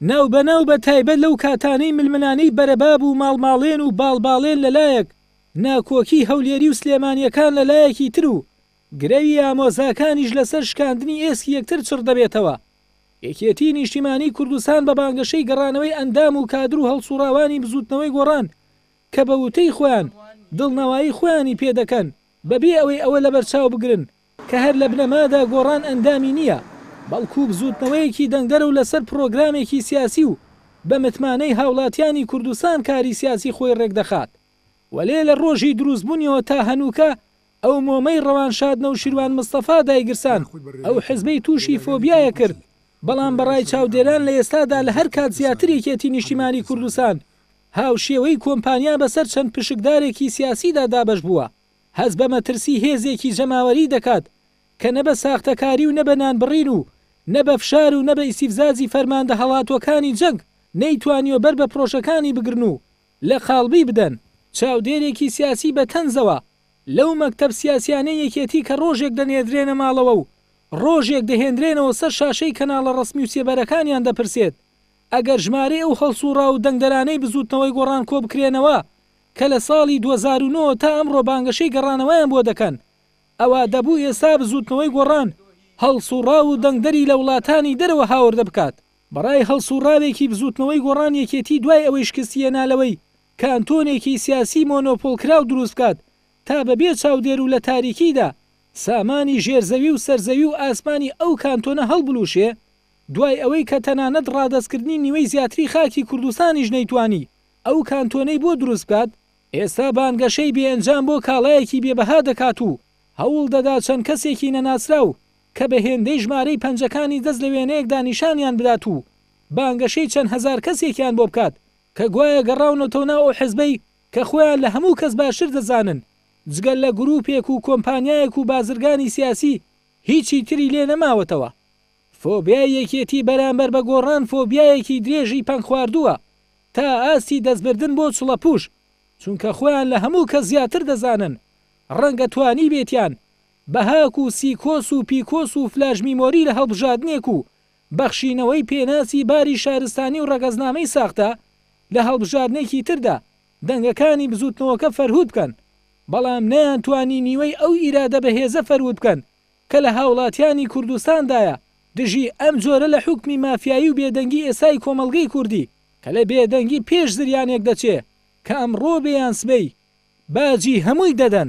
ناوبەناو بە تایبەت لەو کاتانەی ململانێی بەرەباب و ماڵماڵێن و باڵباڵێن لە لایەک، ناکۆکیی هەولێری و سلێمانییەکان لە لایەکی تر و گرەوی ئامۆزاکانیش لەسەر شکاندنی ئێسکی یەکتر چڕ دەبێتەوە. یەکێتیی نیشتیمانیی کوردستان بە بانگەشەی گەڕانەوەی ئەندام و کادر و هەڵسووڕاوانی بزووتنەوەی گۆڕان کە بە وتەی خۆیان دڵنەوایی خۆیانی پێ دەکەن بەبێ ئەوەی ئەوە لەبەرچاو بگرن کە هەر لە بنەمادا گۆڕان ئەندامی نییە، بەڵکوو بزووتنەوەیەکی دەنگدەرە و لەسەر پڕۆگرامێکی سیاسی و بە متمانەی هاوڵاتیانی کوردستان کاری سیاسی خۆی ڕێک دەخات، وەلێ لە ڕۆژی درووستبوونیەوە تا هەنووکە ئەو مۆمەی ڕەوانشاد نەوشیروان مستەفا دایگرسان ئەو حزبەی تووشی فۆبیایە کرد، بەڵام بە ڕای چاودێران لە ئێستادا لە هەر کات زیاتر یەکێتی نیشتیمانی کوردستان هاوشێوەی کۆمپانیا بەسەر چەند پشکدارێکی سیاسیدا دابەش بووە. هەست بە مەترسی هێزێکی جەماوەری دەکات کە نە بە ساختەکاری و نە بە نانبڕین و نە بە فشار و نە بە ئیستیفزازی فەرماندە هەڵاتووەکانی جەنگ نەیتوانیوە بەر بە پرۆشەکانی بگرن و لە قاڵبی بدەن. چاودێرێکی سیاسی بە تەنزەوە لەو مەکتەب سیاسیانەی یەکێتی کە ڕۆژێک دەنێردرێنە ماڵەوە و ڕۆژێک دەهێندرێنەوە سەر شاشەی کەناڵە ڕەسمی و سێبەرەکانیان دەپرسێت ئەگەر ژمارەی ئەو هەڵسووڕاو و دەنگدەرانەی بزووتنەوەی گۆڕان کۆبکرێنەوە کە لە ساڵی دوو هەزار و نۆ تا ئەمڕۆ بانگەشەی گەڕانەوەیان بۆ دەکەن، ئەوا دەبوو ئێستا بزووتنەوەی گۆڕان هەڵسوڕاو و دەنگدەری لە وڵاتانی دەرەوە هاوردە بکات. بەڕای هەڵسوڕاوێکی بزووتنەوەی گۆڕان یەکێتی دوای ئەوەی شکستی هێنا لەوەی کانتۆنێکی سیاسی مۆنۆپۆڵکراو دروست بکات تا بەبێ چاودێر و لە تاریکیدا سامانی ژێرزەوی و سەرزەوی و ئاسمانی ئەو کانتۆنە هەڵبلوشێ دوای ئەوەی کە تەنانەت ڕادەستکردنی نیوەی زیاتری خاکی کوردستانیش نەیتوانی ئەو کانتۆنەی بۆ دروست بکات، ئێستا بانگەشەی بێ ئەنجام بۆ کاڵایەکی بێ بەها دەکات و هەوڵ دەدات چەند کەسێکی نەناسراو کە بە هێندەی ژمارەی پەنجەکانی دەست لە وێنەیەکدا نیشانیان بدات و بانگەشەی چەند هەزار کەسێکیان بۆ بکات کە گوایە گەڕاونەتەوە ناو ئەو حزبەی کە خۆیان لە هەموو کەس باشتر دەزانن جگە لە گروپێک و کۆمپانیایەک و بازرگانی سیاسی هیچی تری لێ نەماوەتەوە. فۆبیای یەکێتی بەرامبەر بە گۆڕان فۆبیایەکی درێژی پەنگخواردووە تا ئاستی دەستبردن بۆ چڵەپوش، چونکە خۆیان لە هەموو کەس زیاتر دەزانن، ڕەنگە توانیبێتیان بە هاک و سیکۆس و پیکۆس و فلاش میمۆری لە هەڵبژادنێک و بەخشینەوەی پێناسی باری شارستانی و ڕەگەزنامەی ساختە لە هەڵبژاردنێکی تردا دەنگەکانی بزوتنەوەکە فەرهود بکەن، بەڵام نەیانتوانی نیوەی ئەو ئیرادە بەهێزە فەرهود بکەن کە لە هاوڵاتیانی کوردستاندایە، دژی ئەم جۆرە لە حوکمی مافیایی و بێدەنگی ئێستای کۆمەڵگەی کوردی کە لە بێدەنگی پێش زریانێک دەچێ کە ئەمڕۆ بێ یان سبەی باجی هەمووی دەدەن.